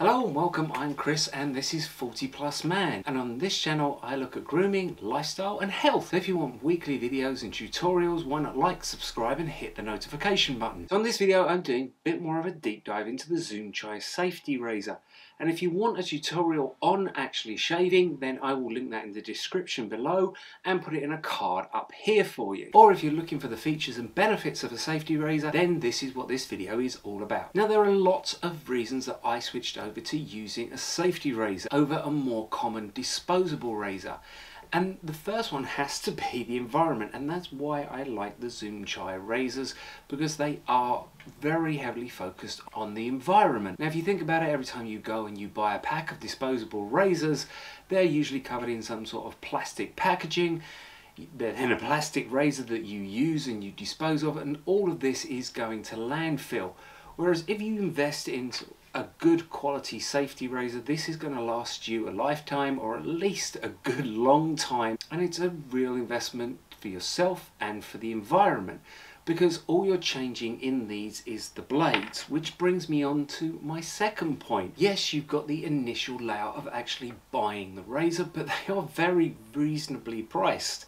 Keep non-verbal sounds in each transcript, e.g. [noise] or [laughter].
Hello and welcome, I'm Chris and this is 40 Plus Man and on this channel I look at grooming, lifestyle and health. If you want weekly videos and tutorials why not like, subscribe and hit the notification button. So on this video I'm doing a bit more of a deep dive into the Zomchi Safety Razor and if you want a tutorial on actually shaving, then I will link that in the description below and put it in a card up here for you. Or if you're looking for the features and benefits of a safety razor, then this is what this video is all about. Now there are lots of reasons that I switched over to using a safety razor over a more common disposable razor. And the first one has to be the environment, and that's why I like the Zomchi razors because they are very heavily focused on the environment. Now, if you think about it, every time you go and you buy a pack of disposable razors, they're usually covered in some sort of plastic packaging then a plastic razor that you use and you dispose of and all of this is going to landfill whereas if you invest into a good quality safety razor this is going to last you a lifetime or at least a good [laughs] long time. And it's a real investment for yourself and for the environment because all you're changing in these is the blades which brings me on to my second point. Yes you've got the initial layout of actually buying the razor but they are very reasonably priced.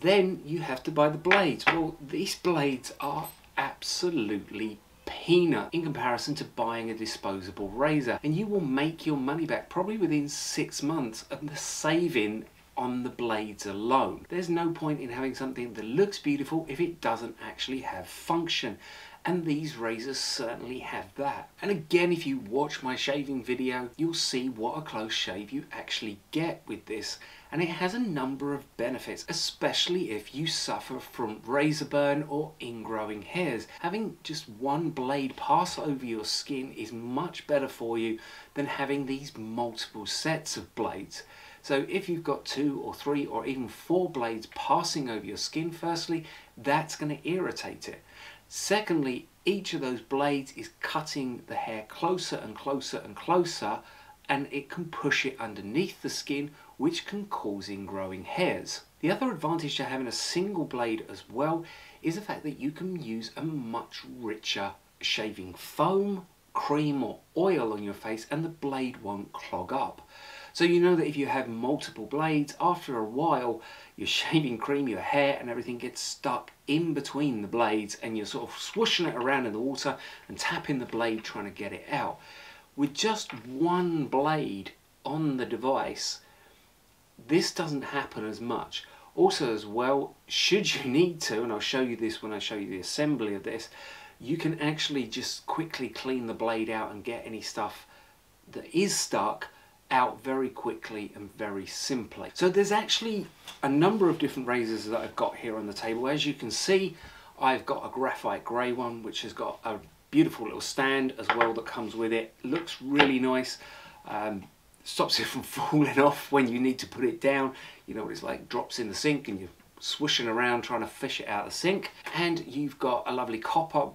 Then you have to buy the blades. Well these blades are absolutely peanut in comparison to buying a disposable razor and you will make your money back probably within six months of the saving on the blades alone. There's no point in having something that looks beautiful if it doesn't actually have function and these razors certainly have that. And again if you watch my shaving video you'll see what a close shave you actually get with this and it has a number of benefits, especially if you suffer from razor burn or ingrowing hairs. Having just one blade pass over your skin is much better for you than having these multiple sets of blades. So if you've got two or three or even four blades passing over your skin firstly, that's going to irritate it. Secondly, each of those blades is cutting the hair closer and closer and closer and it can push it underneath the skin which can cause ingrowing hairs. The other advantage to having a single blade as well is the fact that you can use a much richer shaving foam, cream or oil on your face and the blade won't clog up. So you know that if you have multiple blades, after a while your [laughs] shaving cream, your hair and everything gets stuck in between the blades and you're sort of swooshing it around in the water and tapping the blade trying to get it out with just one blade on the device, this doesn't happen as much. Also as well, should you need to, and I'll show you this when I show you the assembly of this, you can actually just quickly clean the blade out and get any stuff that is stuck out very quickly and very simply. So there's actually a number of different razors that I've got here on the table. As you can see, I've got a graphite grey one which has got a beautiful little stand as well that comes with it looks really nice um, stops it [laughs] from falling off when you need to put it down. You know what it's like drops in the sink and you're swishing around trying to fish it out of the sink. And you've got a lovely copper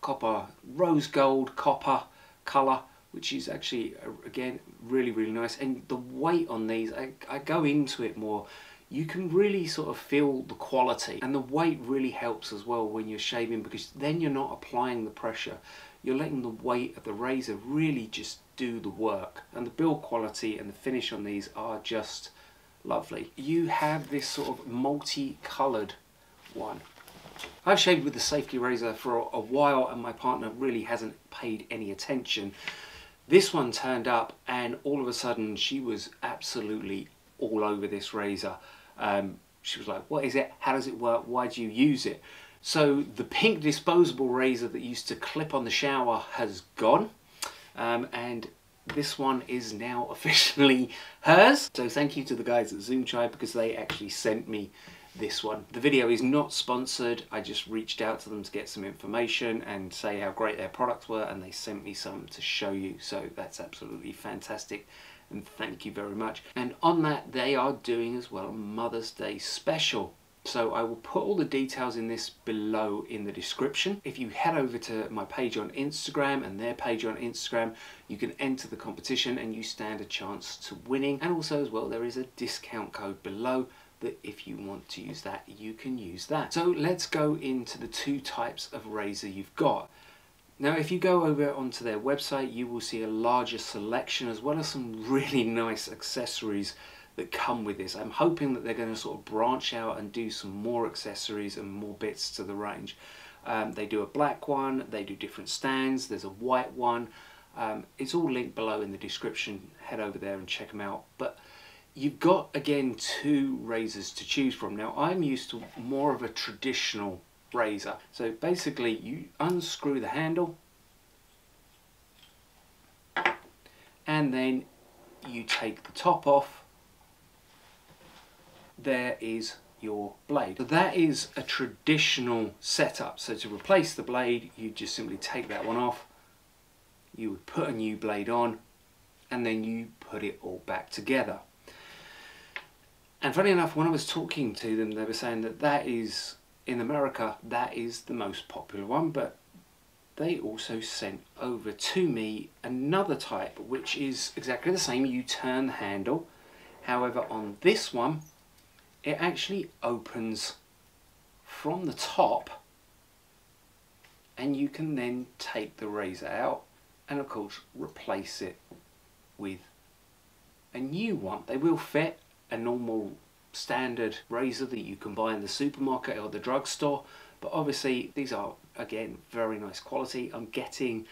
copper rose gold copper color which is actually uh, again really really nice. And the weight on these I, I go into it more. You can really sort of feel the quality and the weight really helps as well when you're shaving because then you're not applying the pressure. You're letting the weight of the razor really just do the work and the build quality and the finish on these are just lovely you have this sort of multi-colored one I've shaved with the safety razor for a while and my partner really hasn't paid any attention this one turned up and all of a sudden she was absolutely all over this razor um, she was like, what is it? How does it work? Why do you use it? So the pink disposable razor that used to clip on the shower has gone. Um, and this one is now [laughs] officially hers. So thank you to the guys at Zomchi because they actually sent me this one. The video is not sponsored. I just reached out to them to get some information and say how great their products were and they sent me some to show you. So that's absolutely fantastic and thank you very much. And on that, they are doing as well a Mother's Day special. So I will put all the details in this below in the description. If you head over to my page on Instagram and their page on Instagram, you can enter the competition and you stand a chance to winning. And also as well, there is a discount code below that if you want to use that, you can use that. So let's go into the two types of razor you've got. Now if you go over onto their website you will see a larger selection as well as some really nice accessories that come with this. I'm hoping that they're going to sort of branch out and do some more accessories and more bits to the range. Um, they do a black one, they do different stands, there's a white one. Um, it's all linked below in the description. Head over there and check them out. But you've got, again, two razors to choose from. Now, I'm used to more of a traditional razor. So basically, you unscrew the handle and then you take the top off. There is your blade. So that is a traditional setup. So to replace the blade, you just simply take that one off, you would put a new blade on, and then you put it all back together. And funny enough, when I was talking to them, they were saying that that is, in America, that is the most popular one, but they also sent over to me another type, which is exactly the same. You turn the handle. However, on this one, it actually opens from the top and you can then take the razor out and of course replace it with a new one. They will fit a normal standard razor that you can buy in the supermarket or the drugstore but obviously these are again very nice quality. I'm getting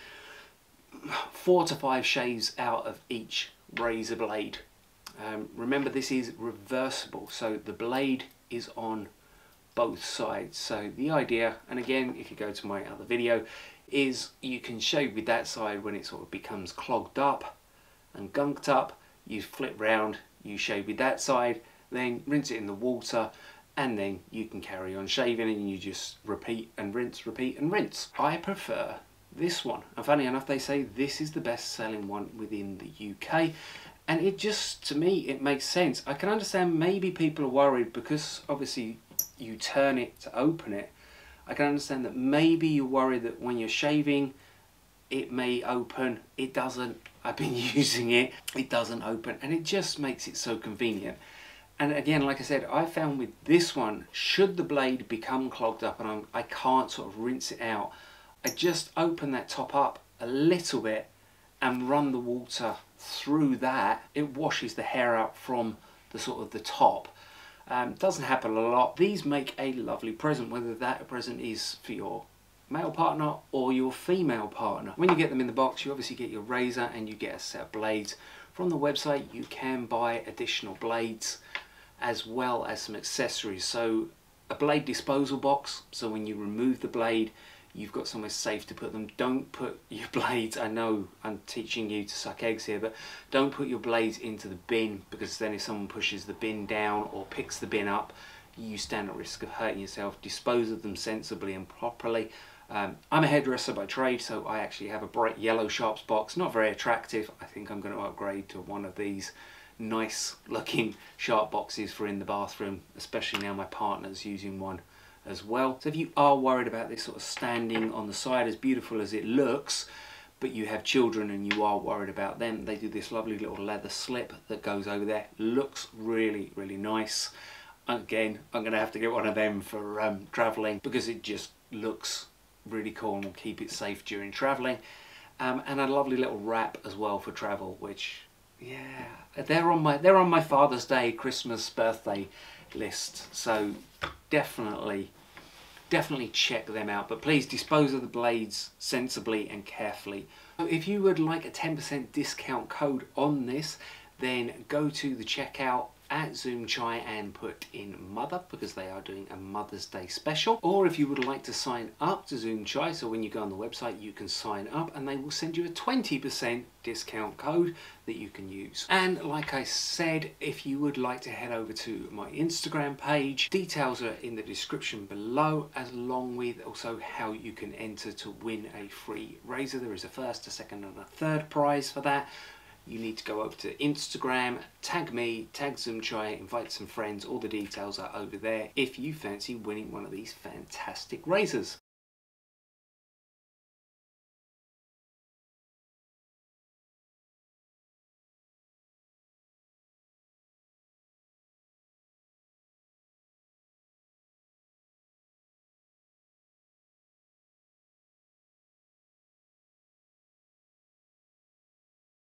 four to five shaves out of each razor blade um, remember this is reversible so the blade is on both sides. So the idea and again if you go to my other video is you can shave with that side when it sort of becomes clogged up and gunked up. You flip round you shave with that side then rinse it in the water and then you can carry on shaving and you just repeat and rinse repeat and rinse. I prefer this one. And funny enough they say this is the best selling one within the UK and it just to me it makes sense. I can understand maybe people are worried because obviously you turn it to open it. I can understand that maybe you're worried that when you're shaving it may open. It doesn't. I've been [laughs] using it. It doesn't open. And it just makes it so convenient. And again like i said i found with this one should the blade become clogged up and I'm, i can't sort of rinse it out i just open that top up a little bit and run the water through that, it washes the hair out from the sort of the top. Um, doesn't happen a lot. These make a lovely present, whether that present is for your male partner or your female partner. When you get them in the box, you obviously get your razor and you get a set of blades. From the website, you can buy additional blades as well as some accessories. So a blade disposal box, so when you remove the blade, you've got somewhere safe to put them. Don't put your [laughs] blades, I know I'm teaching you to suck eggs here, but don't put your blades into the bin because then if someone pushes the bin down or picks the bin up, you stand at risk of hurting yourself. Dispose of them sensibly and properly. Um, I'm a hairdresser by trade, so I actually have a bright yellow sharps box. Not very attractive. I think I'm going to upgrade to one of these nice looking sharp boxes for in the bathroom, especially now my partner's using one as well. So if you are worried about this sort of standing on the side, as beautiful as it looks, but you have children and you are worried about them, they do this lovely little leather slip that goes over there. Looks really, really nice. Again, I'm going to have to get one of them for um, travelling because it just looks really cool and will keep it safe during travelling. Um, and a lovely little wrap as well for travel, which, yeah, they're on my they're on my Father's Day, Christmas, birthday list. So definitely definitely check them out but please dispose of the blades sensibly and carefully. If you would like a 10% discount code on this then go to the checkout at Zomchi and put in mother because they are doing a Mother's Day special. Or if you would like to sign up to Zomchi, so when you go on the website you can sign up and they will send you a 20% discount code that you can use. And like I said, if you would like to head over to my Instagram page, details are in the description below as along with also how you can enter to win a free razor. There is a first, a second and a third prize for that you need to go over to Instagram, tag me, tag Zomchi, invite some friends, all the details are over there if you fancy winning one of these fantastic razors.